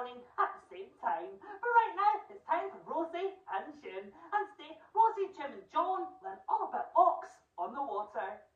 morning at the same time. But right now, it's time for Rosie and Jim. And today, Rosie, Jim, and John